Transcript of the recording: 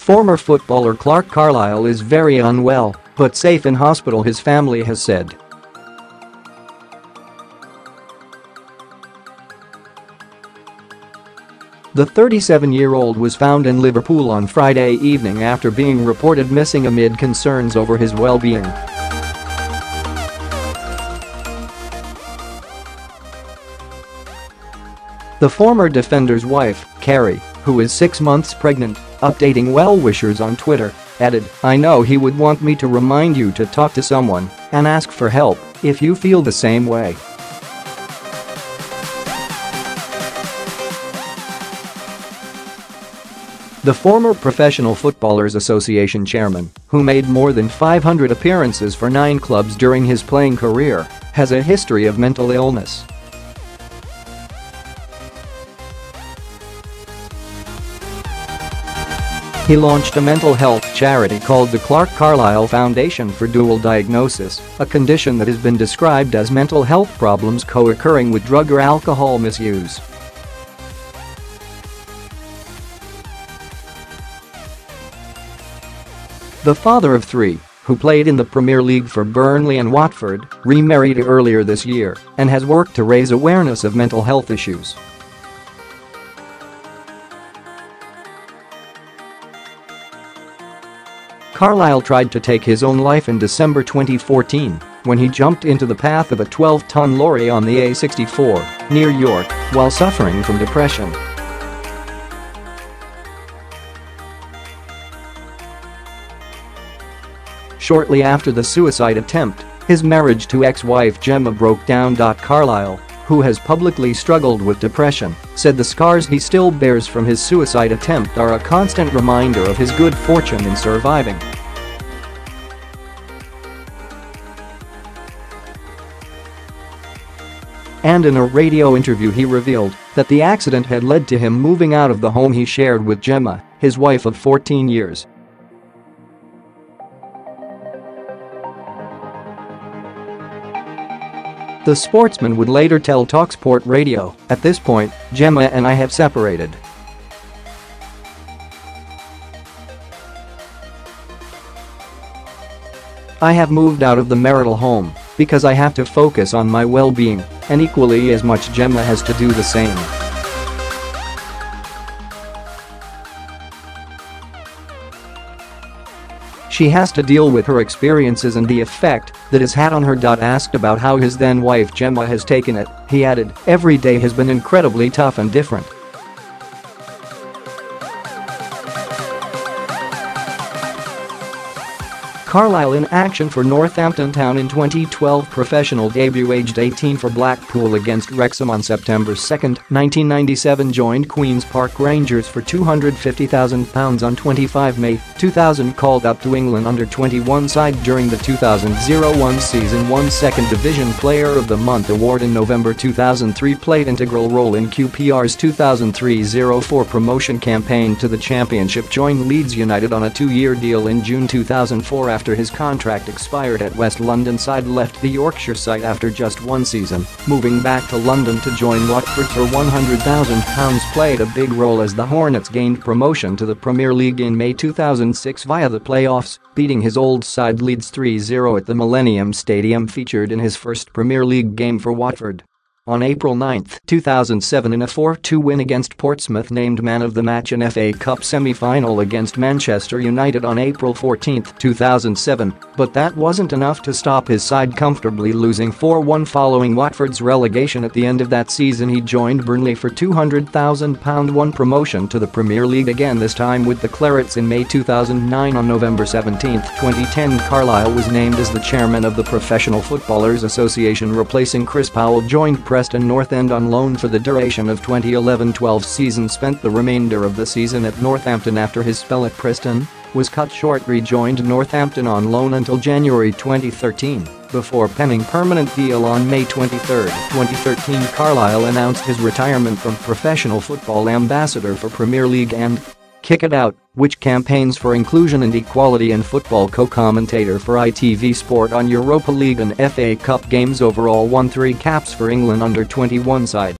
Former footballer Clarke Carlisle is very unwell, but safe in hospital his family has said. The 37-year-old was found in Liverpool on Friday evening after being reported missing amid concerns over his well-being. The former defender's wife, Carrie, who is six months pregnant, updating well-wishers on Twitter, added, I know he would want me to remind you to talk to someone and ask for help if you feel the same way. The former Professional Footballers Association chairman, who made more than 500 appearances for nine clubs during his playing career, has a history of mental illness. He launched a mental health charity called the Clarke Carlisle Foundation for Dual Diagnosis, a condition that has been described as mental health problems co-occurring with drug or alcohol misuse. The father of three, who played in the Premier League for Burnley and Watford, remarried earlier this year and has worked to raise awareness of mental health issues. Carlisle tried to take his own life in December 2014 when he jumped into the path of a 12-ton lorry on the A64 near York while suffering from depression. Shortly after the suicide attempt, his marriage to ex-wife Gemma broke down. Carlisle, who has publicly struggled with depression, said the scars he still bears from his suicide attempt are a constant reminder of his good fortune in surviving. And in a radio interview he revealed that the accident had led to him moving out of the home he shared with Gemma, his wife of 14 years. The sportsman would later tell Talksport Radio, at this point, Gemma and I have separated. I have moved out of the marital home because I have to focus on my well-being, and equally as much Gemma has to do the same. She has to deal with her experiences and the effect that has had on her. Asked about how his then wife Gemma has taken it, he added, every day has been incredibly tough and different. Carlisle in action for Northampton Town in 2012 professional debut aged 18 for Blackpool against Wrexham on September 2, 1997 joined Queen's Park Rangers for £250,000 on 25 May 2000 called up to England under-21 side during the 2001 season. Won Second Division Player of the Month award in November 2003 played integral role in QPR's 2003-04 promotion campaign to the championship. Joined Leeds United on a two-year deal in June 2004 after his contract expired at West London side left the Yorkshire side after just one season, moving back to London to join Watford for £100,000 played a big role as the Hornets gained promotion to the Premier League in May 2006 via the playoffs, beating his old side Leeds 3-0 at the Millennium Stadium featured in his first Premier League game for Watford. On April 9, 2007 in a 4-2 win against Portsmouth named man of the match in FA Cup semi-final against Manchester United on April 14, 2007, but that wasn't enough to stop his side comfortably losing 4-1 following Watford's relegation at the end of that season. He joined Burnley for £200,000 won promotion to the Premier League again this time with the Clarets in May 2009 on November 17, 2010 Carlisle was named as the chairman of the Professional Footballers Association replacing Chris Powell joined Preston North End on loan for the duration of 2011-12 season spent the remainder of the season at Northampton after his spell at Preston was cut short rejoined Northampton on loan until January 2013 before penning permanent deal on May 23, 2013 Carlisle announced his retirement from professional football ambassador for Premier League and Kick It Out, which campaigns for inclusion and equality in football co-commentator for ITV Sport on Europa League and FA Cup games overall won three caps for England under 21 side.